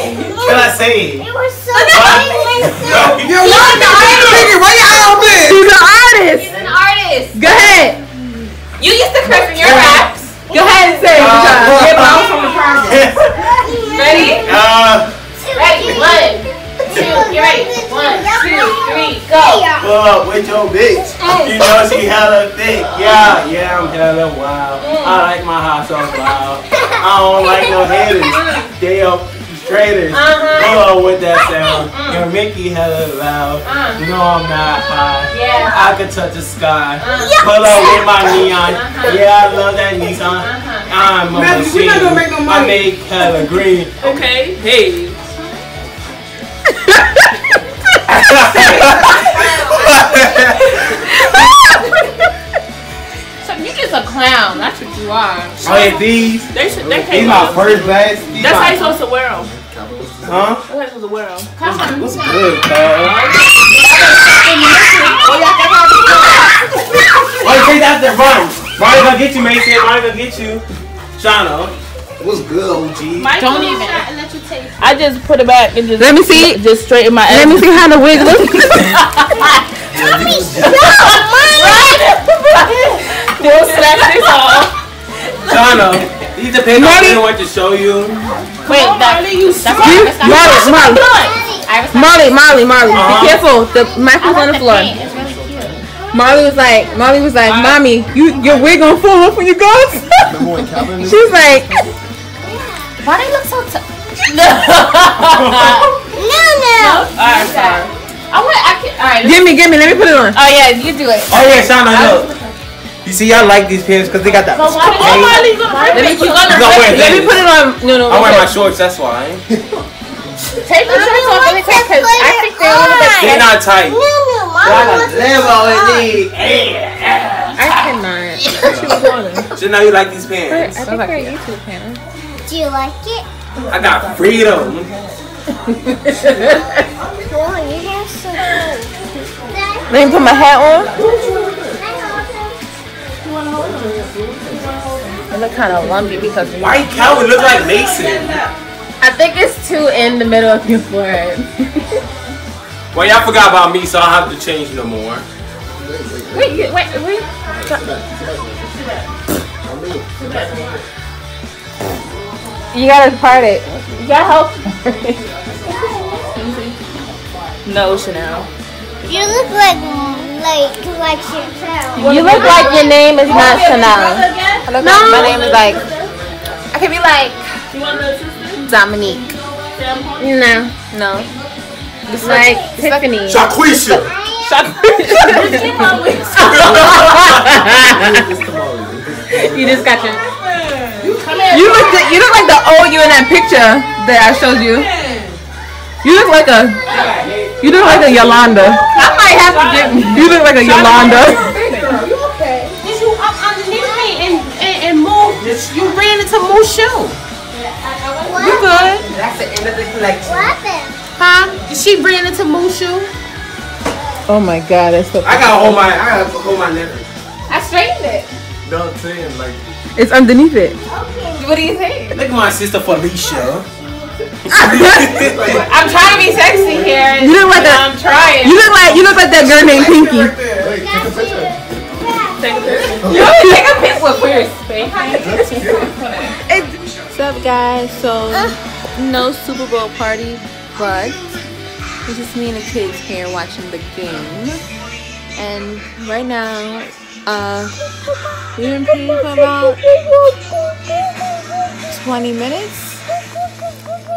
Can I say it? It was so No. Yo, why nigga? Why y'all out there? He's an artist. He's an artist. Go ahead. You used to curse in your raps. Go ahead and say it. Uh, Yeah, but I was from the project. Ready? Uh, Ready? One, two, you ready? One, two, three, go. pull up with your bitch. You know she hella thick. Yeah, yeah, I'm hella wild. I like my house on wild. I don't like no haters. They up traitors. Uh-huh. Pull up with that sound. Your Mickey hella loud. Uh. No, I'm not high. Yeah. I could touch the sky. Uh. Pull up with my neon. Uh-huh. Yeah, I love that Nissan. Uh-huh. I'm a Matthew, machine. not gonna make no I make hella green. Okay, hey. So you just a clown. That's what you are. Oh yeah, these. They should. They These came my first batch. That's how my- you supposed to wear them. Huh? That's how you supposed to wear them. Come on. What's good, cuz? Wait, take that there, run. Ronnie gonna get you, Mason. Ronnie gonna get you. Shana. What's good, OG? Don't even. I just put it back and just Let me see. just straighten my Let me see how the wig looks. Still snap this off. Shana. These depend on Marty. what to show you. Wait, that, Marley, you that's You- Iris. Molly, Molly, Iris. Molly, Molly, Molly. Uh-huh. Be careful. The mic I on the the floor. paint. It's really cute. Molly was like, Molly was like, mommy, you your wig gonna fall off when you go. Remember when Calvin she was like, Why they look so tough? No, no. Alright, sorry. I want. I can. Alright. give me, give me, let me put it on. Oh yeah, you do it. Oh yeah, Shana, look. You see, I like these pants because they got that. But why did Hey, Marley, you gonna Let me it. You gonna wear Let me put it on. No, no. I wear my shorts, that's why. Take the shorts off really quick because I think they're a little bit They're not tight. No, no. Mama wants I cannot. So now you like these pants. I think we're YouTube channel. Do you like it? I got freedom. Oh, your hair's so. Let me put my hat on. It look kind of lumpy because Why Calvin look like Mason? I think it's two in the middle of your forehead. Well, y'all forgot about me, so I don't have to change no more. wait, you- wait, wait. You gotta part it. You gotta help. No, Chanel. You look like like like Chantel. You look like your name is not Chanel. I look like my name is like. I could be like Dominique. No, no. It's like Tiffany. Shaquisha. You just got your. You look. The, you look like the old you in that picture that I showed you. You look like a. You look like a Yolanda. I might have to get. You look like a Yolanda. You okay? Did you up underneath me and, and, and move? You ran into Moo's shoe. You good? That's the end of the collection. What happened? Huh? She ran into Moo's shoe. Oh my God, that's so. I gotta hold my, I gotta hold my neck. I straightened it. Don't say it like It's underneath it. Okay. What do you think? Look at my sister Felicia. I'm trying to be sexy here. You look like know, a- I'm trying. You look like you look like that girl named Pinky. Wait, take a picture. You take a pic with weird What's up, guys? So, no Super Bowl party, but it's just me and the kids here watching the game. And right now, uh, we've been playing for about 20 minutes,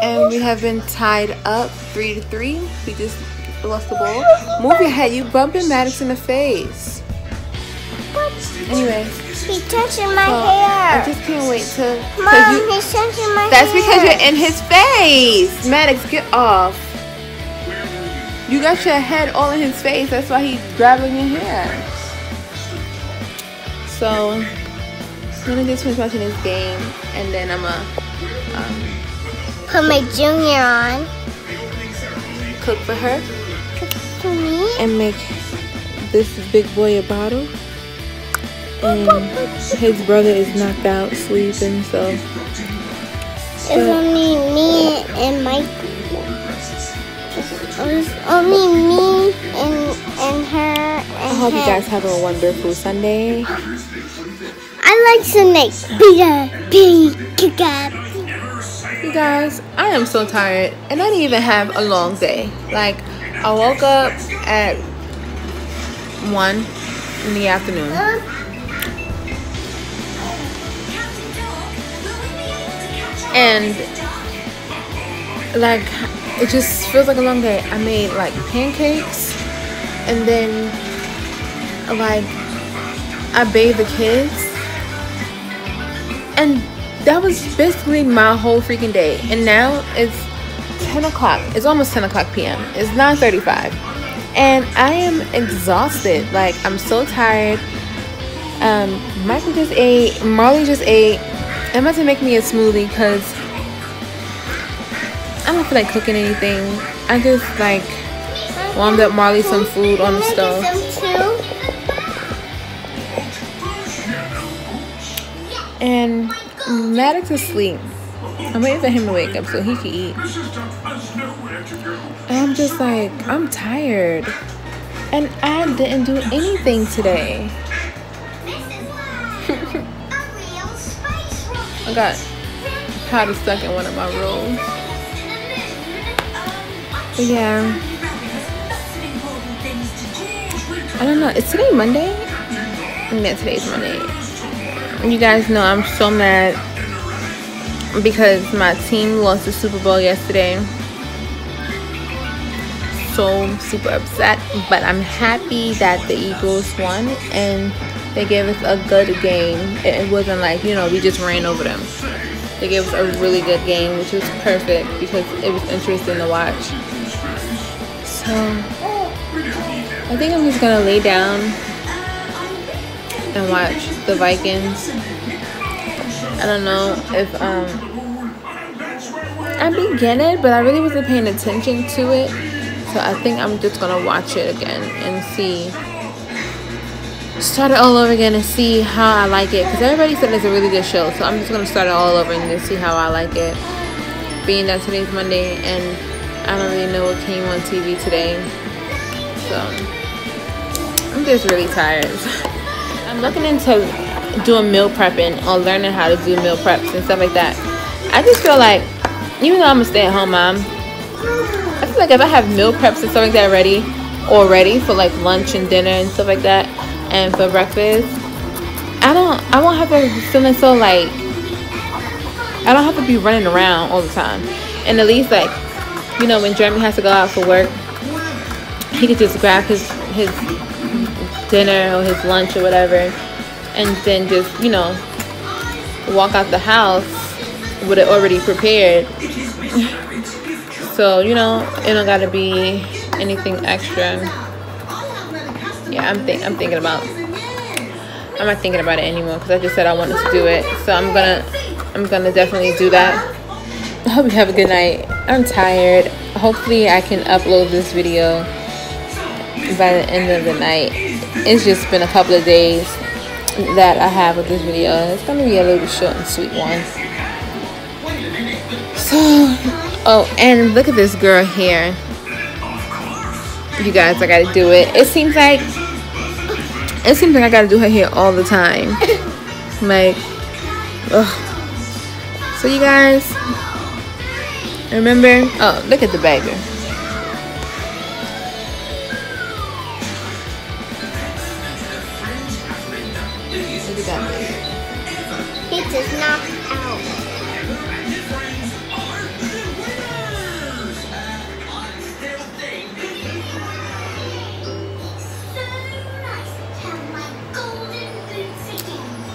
and we have been tied up three to three. We just lost the ball. Move your head, you bumping Maddox in the face. Anyway, He's touching my so I just can't wait to. Mom, you- he's touching my That's hair. because you're in his face. Maddox, get off. You got your head all in his face. That's why he's grabbing your hair. So, I'm gonna just finish watching this game, and then I'm gonna um, Put my junior on. cook for her To me? and make this big boy a bottle. And his brother is knocked out sleeping, so It's only me and Mike. like it was only me and and her and I hope you guys have a wonderful Sunday. I like snake. Bigger, big, bigger. You guys, I am so tired and I didn't even have a long day. Like, I woke up at 1 in the afternoon. And, like, it just feels like a long day. I made, like, pancakes and then, like, I bathed the kids. And that was basically my whole freaking day. And now it's 10 o'clock. It's almost 10 o'clock p.m. It's 9:35, and I am exhausted. Like I'm so tired. Um, Michael just ate. Marley just ate. I'm about to make me a smoothie because I don't feel like cooking anything. I just like warmed up Marley some food on the stove. get some too? And Maddox is asleep. I'm waiting for him to wake up so he can eat. And I'm just like, I'm tired. And I didn't do anything today. I got powder stuck in one of my rolls. But yeah. I don't know. Is today Monday? Yeah, today's Monday. You guys know I'm so mad because my team lost the Super Bowl yesterday. So super upset, but I'm happy that the Eagles won and they gave us a good game. It wasn't like, you know, we just ran over them. They gave us a really good game, which was perfect because it was interesting to watch. So I think I'm just gonna lay down and watch the Vikings. I don't know if um I began it, but I really wasn't paying attention to it. So I think I'm just gonna watch it again and see. Start it all over again and see how I like it. Because everybody said it's a really good show. So I'm just gonna start it all over and just see how I like it. Being that today's Monday and I don't really know what came on TV today. So I'm just really tired. I'm looking into doing meal prepping or learning how to do meal preps and stuff like that. I just feel like, even though I'm a stay at home mom, I feel like if I have meal preps and stuff like that ready already for like lunch and dinner and stuff like that, and for breakfast, I don't, I won't have to feeling so like, I don't have to be running around all the time. And at least like, you know, when Jeremy has to go out for work, he could just grab his his dinner or his lunch or whatever and then just you know walk out the house with it already prepared. So you know it don't gotta be anything extra. Yeah i'm think i'm thinking about i'm not thinking about it anymore because i just said i wanted to do it. So i'm gonna i'm gonna definitely do that. I hope you have a good night. I'm tired. Hopefully i can upload this video by the end of the night it's just been a couple of days that I have with this video. It's gonna be a little short and sweet one. So, oh, and look at this girl here. You guys, I gotta do it. It seems like it seems like I gotta do her hair all the time. Like, ugh. So you guys, remember? Oh, look at the baby. He knocked out.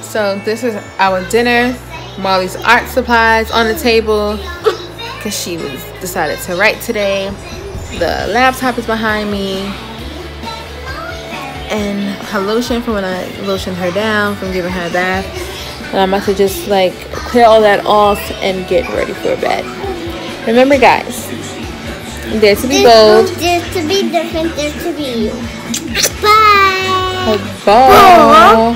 So this is our dinner. Molly's art supplies on the table because she was decided to write today. The laptop is behind me. And her lotion from when I lotioned her down from giving her a bath. And I'm about to just like clear all that off and get ready for bed. Remember guys, dare to be bold. There's to be different, there's to be you. Bye. Bye.